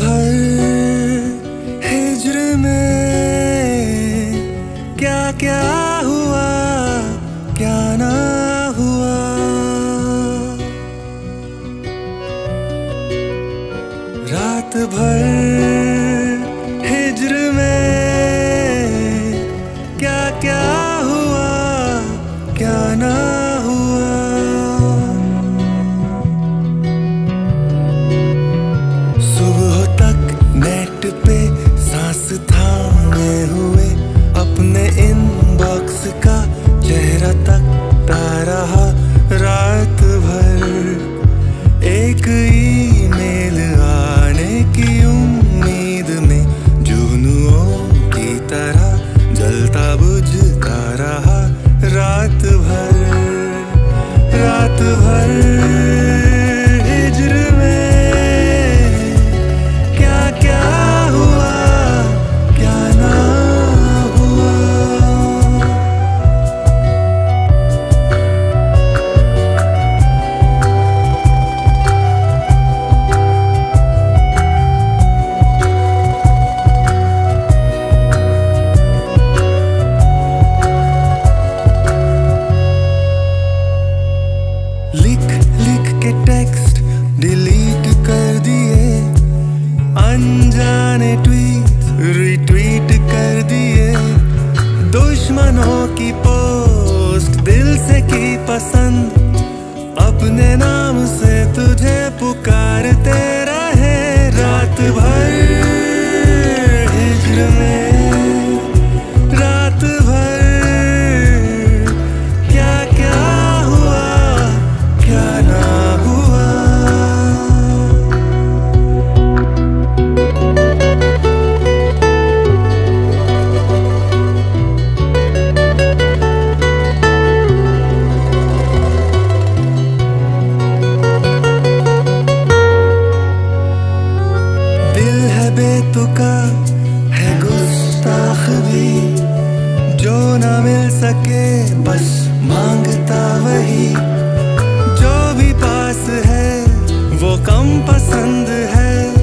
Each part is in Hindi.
भर हिजर में क्या क्या हुआ क्या ना हुआ। रात भर डिलीट कर दिए। अनजाने ट्वीट रिट्वीट कर दिए। दुश्मनों की पोस्ट दिल से की पसंद है बेतुका है गुस्ताख भी जो ना मिल सके, बस माँगता वही। जो भी पास है, वो कम पसंद है।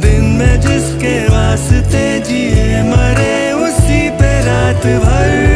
दिन में जिसके वास्ते जिए, मरे उसी पे रात भर।